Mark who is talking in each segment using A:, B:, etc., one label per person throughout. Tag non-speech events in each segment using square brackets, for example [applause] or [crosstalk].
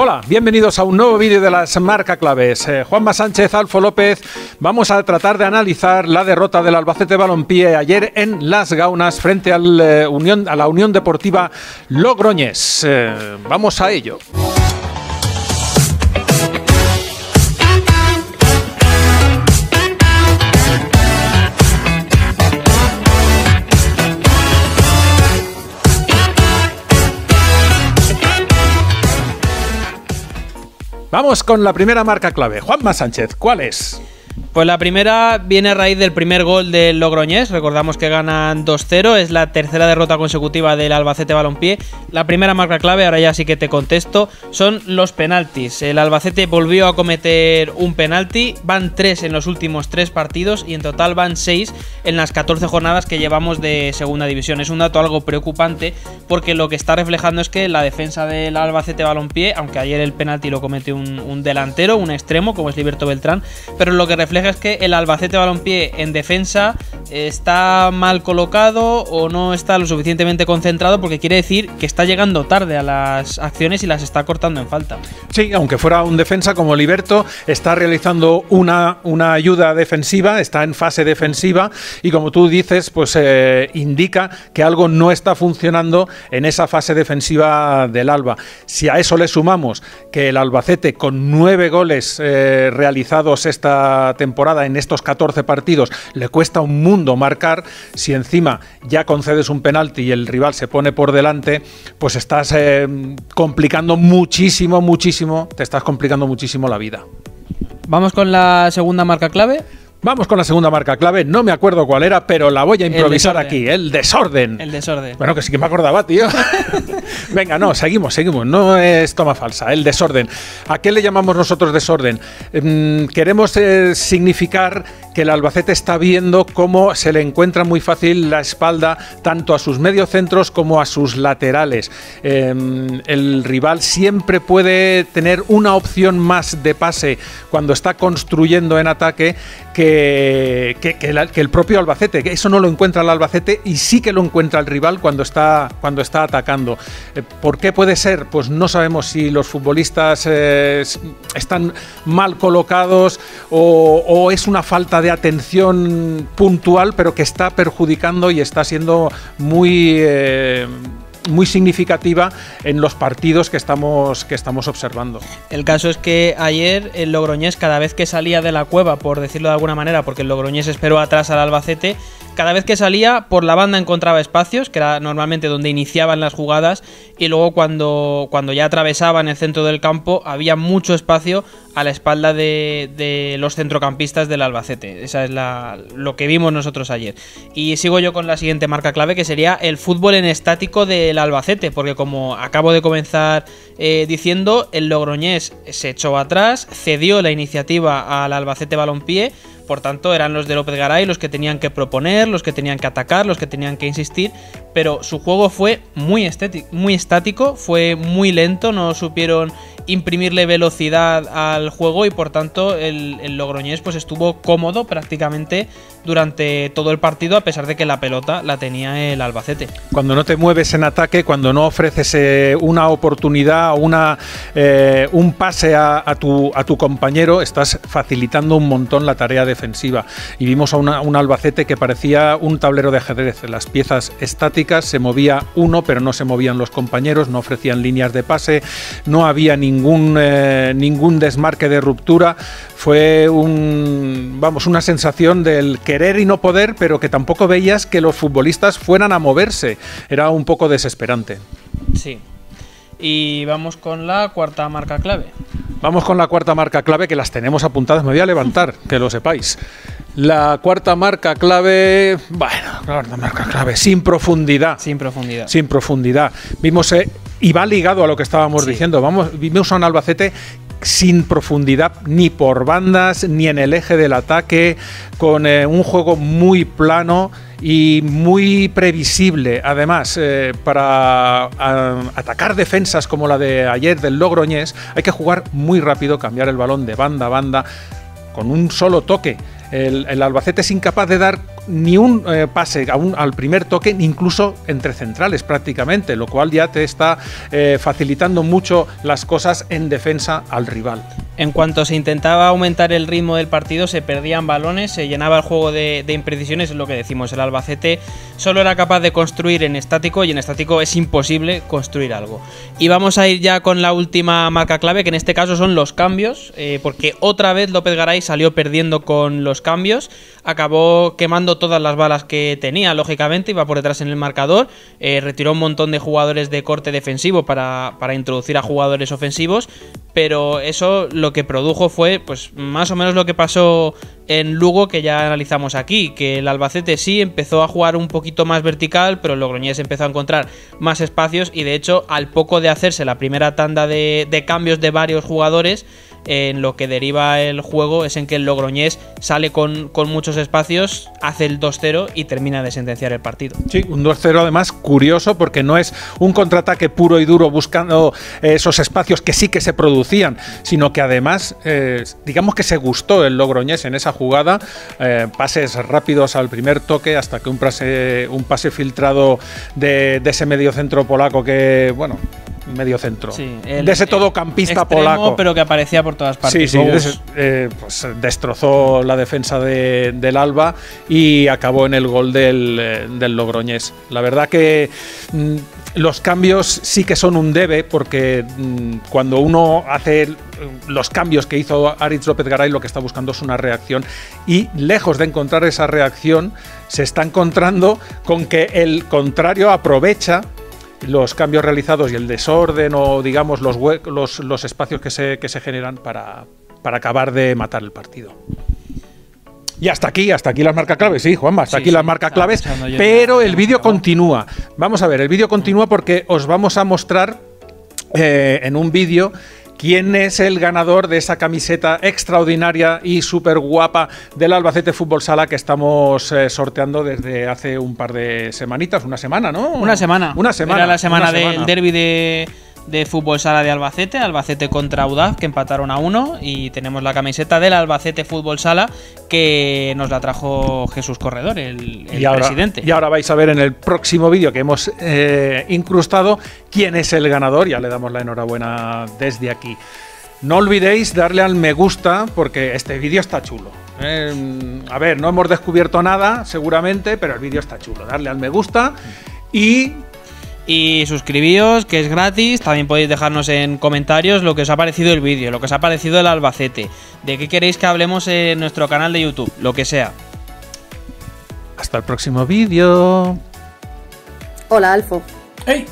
A: Hola, bienvenidos a un nuevo vídeo de las marca claves. Eh, Juanma Sánchez, Alfo López, vamos a tratar de analizar la derrota del Albacete Balompié ayer en Las Gaunas frente eh, Unión, a la Unión Deportiva Logroñés. Eh, vamos a ello. Vamos con la primera marca clave. Juanma Sánchez, ¿cuál es?
B: Pues la primera viene a raíz del primer gol del Logroñés. Recordamos que ganan 2-0. Es la tercera derrota consecutiva del Albacete Balompié. La primera marca clave, ahora ya sí que te contesto, son los penaltis. El Albacete volvió a cometer un penalti. Van 3 en los últimos 3 partidos y en total van 6 en las 14 jornadas que llevamos de segunda división. Es un dato algo preocupante porque lo que está reflejando es que la defensa del Albacete Balompié, aunque ayer el penalti lo comete un, un delantero, un extremo como es Liberto Beltrán, pero lo que refleja es que el Albacete Balompié en defensa está mal colocado o no está lo suficientemente concentrado porque quiere decir que está llegando tarde a las acciones y las está cortando en falta.
A: Sí, aunque fuera un defensa como Liberto, está realizando una, una ayuda defensiva, está en fase defensiva y como tú dices, pues eh, indica que algo no está funcionando en esa fase defensiva del Alba. Si a eso le sumamos que el Albacete con nueve goles eh, realizados esta temporada en estos 14 partidos le cuesta un mundo marcar, si encima ya concedes un penalti y el rival se pone por delante, pues estás eh, complicando muchísimo, muchísimo, te estás complicando muchísimo la vida.
B: Vamos con la segunda marca clave.
A: Vamos con la segunda marca clave. No me acuerdo cuál era, pero la voy a improvisar aquí. El desorden.
B: El desorden.
A: Bueno, que sí que me acordaba, tío. [laughs] Venga, no, seguimos, seguimos. No es toma falsa. El desorden. ¿A qué le llamamos nosotros desorden? Mm, queremos eh, significar que el Albacete está viendo cómo se le encuentra muy fácil la espalda tanto a sus mediocentros como a sus laterales. Eh, el rival siempre puede tener una opción más de pase cuando está construyendo en ataque que, que, el propio Albacete. Eso no lo encuentra el Albacete y sí que lo encuentra el rival cuando está, cuando está atacando. Eh, ¿Por qué puede ser? Pues no sabemos si los futbolistas eh, están mal colocados o, es una falta de atención puntual, pero que está perjudicando y está siendo muy... Eh, muy significativa en los partidos que estamos, que estamos observando.
B: El caso es que ayer el Logroñés, cada vez que salía de la cueva, por decirlo de alguna manera, porque el Logroñés esperó atrás al Albacete, cada vez que salía por la banda encontraba espacios, que era normalmente donde iniciaban las jugadas, y luego cuando, cuando ya atravesaban el centro del campo había mucho espacio a la espalda de, los centrocampistas del Albacete. Esa es la, lo que vimos nosotros ayer. Y sigo yo con la siguiente marca clave, que sería el fútbol en estático del Albacete, porque como acabo de comenzar eh, diciendo, el Logroñés se echó atrás, cedió la iniciativa al Albacete Balompié, por tanto eran los de López Garay los que tenían que proponer, los que tenían que atacar, los que tenían que insistir, pero su juego fue muy, muy estático, fue muy lento, no supieron imprimirle velocidad al juego y por tanto el, el, Logroñés pues estuvo cómodo prácticamente durante todo el partido a pesar de que la pelota la tenía el Albacete.
A: Cuando no te mueves en ataque, cuando no ofreces eh, una oportunidad una, eh, un pase a, tu, a tu compañero, estás facilitando un montón la tarea defensiva. Y vimos a un Albacete que parecía un tablero de ajedrez. Las piezas estáticas se movía uno, pero no se movían los compañeros, no ofrecían líneas de pase, no había ningún ningún, eh, ningún desmarque de ruptura. Fue un, vamos, una sensación del querer y no poder, pero que tampoco veías que los futbolistas fueran a moverse. Era un poco desesperante.
B: Sí. Y vamos con la cuarta marca clave.
A: Vamos con la cuarta marca clave que las tenemos apuntadas. Me voy a levantar, que lo sepáis. La cuarta marca clave, bueno, la cuarta marca clave, sin profundidad.
B: Sin profundidad.
A: Sin profundidad. Vimos, eh, y va ligado a lo que estábamos sí. diciendo, vamos, vimos a un Albacete sin profundidad ni por bandas ni en el eje del ataque, con eh, un juego muy plano y muy previsible. Además, eh, para a, atacar defensas como la de ayer del Logroñés, hay que jugar muy rápido, cambiar el balón de banda a banda con un solo toque. El, Albacete es incapaz de dar ni un eh, pase al primer toque, incluso entre centrales prácticamente, lo cual ya te está eh, facilitando mucho las cosas en defensa al rival.
B: En cuanto se intentaba aumentar el ritmo del partido, se perdían balones, se llenaba el juego de, imprecisiones, es lo que decimos. El Albacete solo era capaz de construir en estático y en estático es imposible construir algo. Y vamos a ir ya con la última marca clave, que en este caso son los cambios, eh, porque otra vez López Garay salió perdiendo con los cambios, acabó quemando todas las balas que tenía, lógicamente, iba por detrás en el marcador, eh, retiró un montón de jugadores de corte defensivo para, para introducir a jugadores ofensivos, pero eso lo que produjo fue pues más o menos lo que pasó en Lugo que ya analizamos aquí, que el Albacete sí empezó a jugar un poquito más vertical, pero el Logroñés empezó a encontrar más espacios y de hecho al poco de hacerse la primera tanda de, de cambios de varios jugadores, en lo que deriva el juego es en que el Logroñés sale con, muchos espacios, hace el 2-0 y termina de sentenciar el partido.
A: Sí, un 2-0 además curioso porque no es un contraataque puro y duro buscando esos espacios que sí que se producían, sino que además, eh, digamos que se gustó el Logroñés en esa jugada, eh, pases rápidos al primer toque hasta que un pase, un pase filtrado de, de ese medio centro polaco que, bueno, medio centro. de ese todocampista polaco.
B: Pero que aparecía por todas partes.
A: Sí, sí, eh, pues destrozó la defensa del Alba y acabó en el gol del, eh, del Logroñés. La verdad que mm, los cambios sí que son un debe porque mm, cuando uno hace los cambios que hizo Aritz López Garay lo que está buscando es una reacción y lejos de encontrar esa reacción se está encontrando con que el contrario aprovecha los cambios realizados y el desorden o digamos los, los, los espacios que se, que se generan para, para acabar de matar el partido. Y hasta aquí, hasta aquí las marcas claves, sí, Juanma, hasta aquí las marcas claves, pero el vídeo continúa. Vamos a ver, el vídeo continúa porque os vamos a mostrar eh, en un vídeo quién es el ganador de esa camiseta extraordinaria y súper guapa del Albacete Fútbol Sala que estamos eh, sorteando desde hace un par de semanitas, una semana, ¿no?
B: Una semana.
A: Una semana.
B: Era la semana del derby de de Fútbol Sala de Albacete, Albacete contra Audaz, que empataron a uno, y tenemos la camiseta del Albacete Fútbol Sala, que nos la trajo Jesús Corredor, el, presidente.
A: Y ahora vais a ver en el próximo vídeo que hemos eh, incrustado quién es el ganador, ya le damos la enhorabuena desde aquí. No olvidéis darle al me gusta porque este vídeo está chulo. Eh, a ver, no hemos descubierto nada, seguramente, pero el vídeo está chulo. Darle al me gusta y
B: y suscribíos, que es gratis. También podéis dejarnos en comentarios lo que os ha parecido el vídeo, lo que os ha parecido el Albacete, de qué queréis que hablemos en nuestro canal de YouTube, lo que sea.
A: Hasta el próximo vídeo.
C: Hola, Alfo.
A: ¡Hey!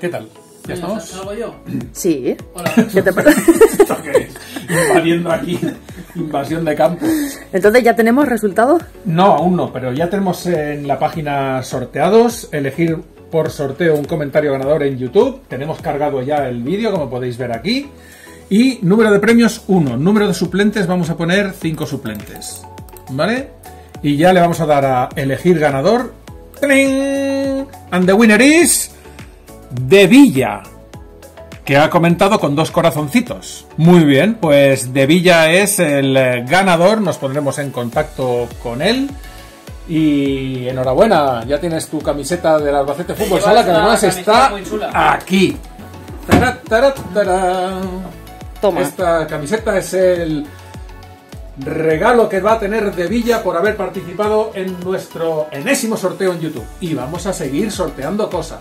A: ¿Qué tal? ¿Ya estamos?
C: ¿Salgo yo? Sí.
A: Hola. [laughs] ¿Qué te [laughs] Invadiendo aquí. Invasión de campo.
C: Entonces, ¿ya tenemos resultados?
A: No, aún no, pero ya tenemos en la página sorteados. Elegir por sorteo un comentario ganador en YouTube. Tenemos cargado ya el vídeo, como podéis ver aquí. Y número de premios 1. Número de suplentes vamos a poner 5 suplentes. ¿Vale? Y ya le vamos a dar a elegir ganador. And the winner is... De Villa. Que ha comentado con dos corazoncitos. Muy bien, pues De Villa es el ganador. Nos pondremos en contacto con él. Y enhorabuena, ya tienes tu camiseta del Albacete Fútbol Sala, que además está aquí. Toma. Esta camiseta es el regalo que va a tener de Villa por haber participado en nuestro enésimo sorteo en YouTube. Y vamos a seguir sorteando cosas.